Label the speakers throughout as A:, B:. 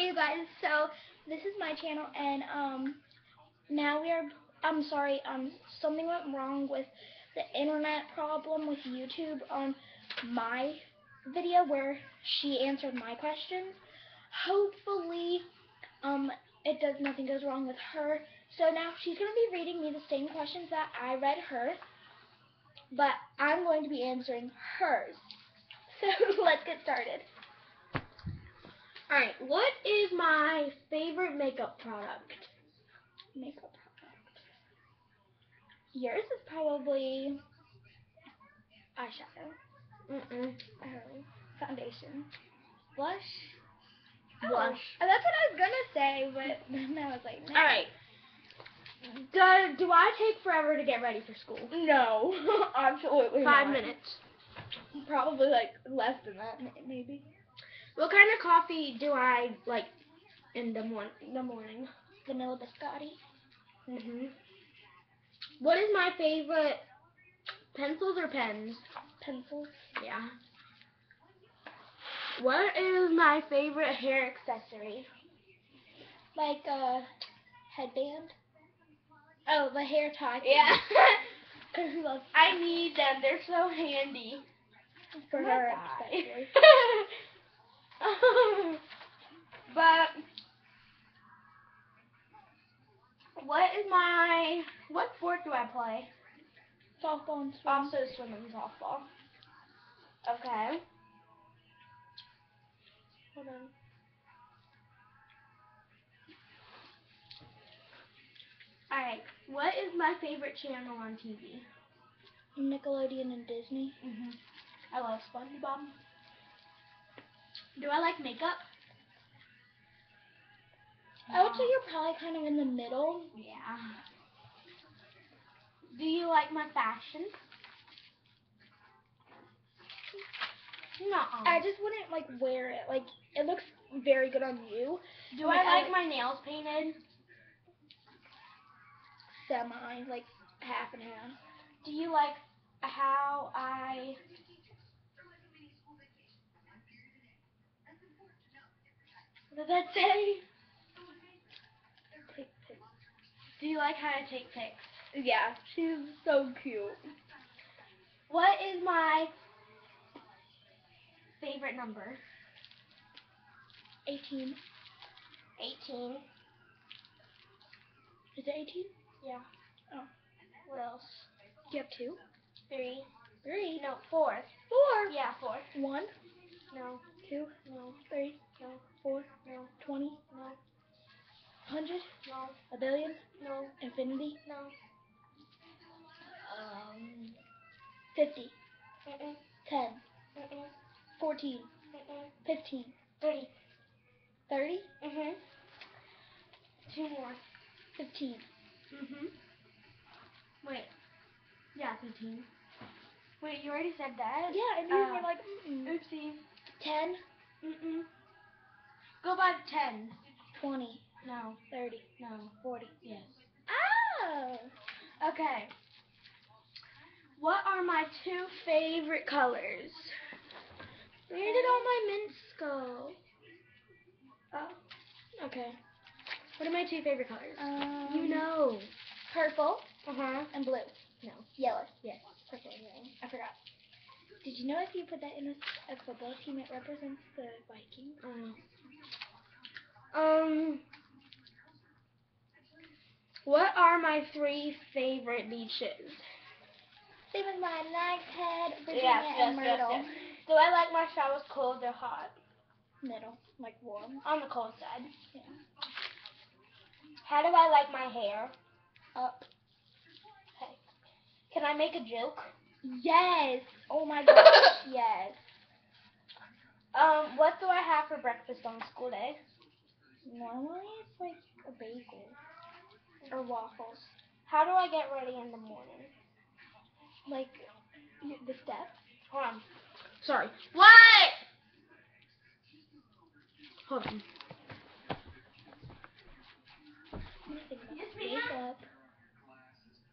A: Hey you guys, so this is my channel and um now we are I'm sorry, um something went wrong with the internet problem with YouTube on my video where she answered my questions. Hopefully um it does nothing goes wrong with her. So now she's gonna be reading me the same questions that I read her. But I'm going to be answering hers. So let's get started.
B: Alright, what is my favorite makeup product?
A: makeup product. Yours is probably eyeshadow.
B: Mm-mm.
A: Oh, foundation. Blush.
B: Blush.
A: Oh, that's what I was gonna say, but then I was like, no.
B: Alright. Do, do I take forever to get ready for school?
A: No, absolutely
B: Five
A: not.
B: minutes.
A: Probably like less than that, maybe.
B: What kind of coffee do I like in the morning? The morning.
A: Vanilla biscotti.
B: Mhm. What is my favorite pencils or pens?
A: Pencils.
B: Yeah. What is my favorite hair accessory?
A: Like a headband. Oh, the hair tie.
B: Yeah. I need them. They're so handy.
A: for
B: My
A: her.
B: but what is my what sport do I play?
A: Softball and swim.
B: Also swim and softball. Okay. Hold on. Alright, what is my favorite channel on TV?
A: Nickelodeon and Disney.
B: hmm I love SpongeBob. Do I like makeup?
A: I would say you're probably kind of in the middle.
B: Yeah. Do you like my fashion? No.
A: I just wouldn't like wear it. Like it looks very good on you.
B: Do
A: like,
B: I
A: I-
B: like my nails painted?
A: Semi, like half and half.
B: Do you like how I What did that say?
A: Take pics.
B: Do you like how I take pics?
A: Yeah, she's so cute.
B: What is my favorite number?
A: 18.
B: 18.
A: Is it 18?
B: Yeah.
A: Oh.
B: What else?
A: Do you have two?
B: Three.
A: Three.
B: No, four.
A: Four.
B: Yeah, four.
A: One,
B: No,
A: two,
B: no,
A: three,
B: no,
A: four,
B: no,
A: twenty,
B: no,
A: hundred,
B: no,
A: a billion,
B: no,
A: infinity,
B: no. Um.
A: fifty,
B: Mm-mm,
A: ten,
B: mm-mm,
A: fourteen, fifteen,
B: Thirty.
A: thirty,
B: Mhm. Two more.
A: fifteen,
B: Mhm. Wait. Yeah, fifteen. Wait, you already said that?
A: Yeah, and you
B: Uh,
A: were like, mm
B: Oopsie.
A: Ten,
B: Mm-mm. Go by ten.
A: twenty,
B: No.
A: thirty,
B: No.
A: forty.
B: Yes.
A: Oh!
B: Okay. What are my two favorite colors? Where did all my mints go? Oh. Okay. What are my two favorite colors?
A: Um,
B: you know.
A: Purple
B: Uh huh.
A: and blue.
B: No.
A: Yellow.
B: Yes.
A: Purple and yellow. I forgot. Did you know if you put that in a, a football team, it represents the Vikings?
B: Oh. Um. What are my three favorite beaches?
A: Same as mine. Nice Head, Virginia,
B: Yes, yes,
A: and Myrtle.
B: yes. Do I like my showers cold or hot?
A: Middle, like warm.
B: On the cold side.
A: Yeah.
B: How do I like my hair?
A: Up.
B: Okay. Can I make a joke?
A: Yes. Oh my gosh. yes.
B: Um, what do I have for breakfast on school day?
A: Normally it's like a bagel or waffles.
B: How do I get ready in the morning?
A: Like the steps.
B: Hold on. Sorry. What? Hold on.
A: I'm gonna think about
B: Yes,
A: Wake up,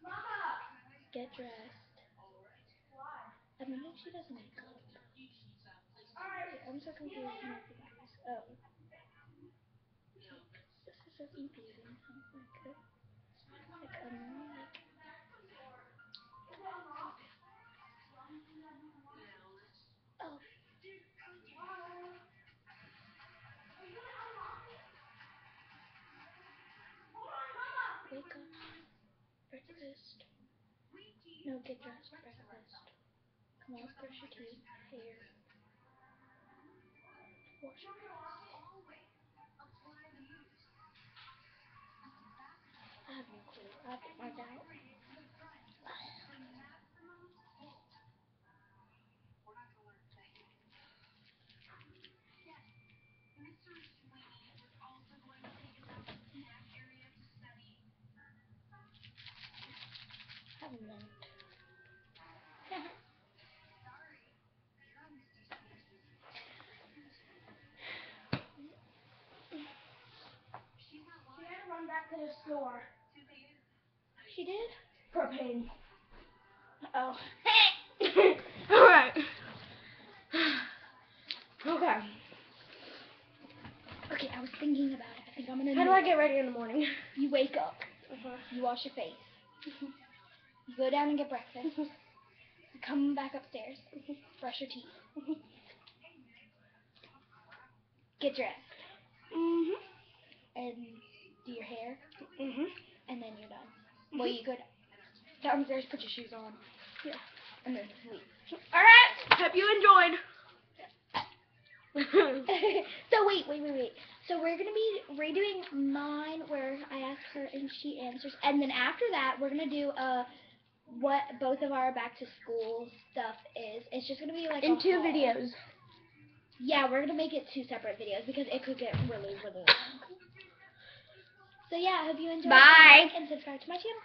B: Mama.
A: get dressed. I know if she doesn't wake up. Wait, I'm so confused. with my fingers. Oh. Sleepy Beauty sounds like a, like a like Oh. Wake up. Breakfast. No, get dressed. Breakfast. On, brush your teeth. Hair. Wash. To
B: run back to the store.
A: she did?
B: Propane.
A: Oh.
B: Alright. Okay.
A: Okay, I was thinking about it. I think I'm gonna.
B: How do I get ready in the morning?
A: You wake up.
B: Uh-huh.
A: You wash your face. You go down and get breakfast. You come back upstairs. Brush your teeth. Get dressed.
B: Mhm.
A: And do your hair.
B: Mhm.
A: And then you're done. Well, you go downstairs, put your shoes on.
B: Yeah.
A: And then sleep.
B: Alright. Hope you enjoyed.
A: so wait, wait, wait, wait. So we're gonna be redoing mine where I ask her and she answers, and then after that we're gonna do uh what both of our back to school stuff is. It's just gonna be like
B: In two
A: haul.
B: videos.
A: Yeah, we're gonna make it two separate videos because it could get really, really long. So yeah, I hope you enjoyed.
B: Bye.
A: And subscribe to my channel.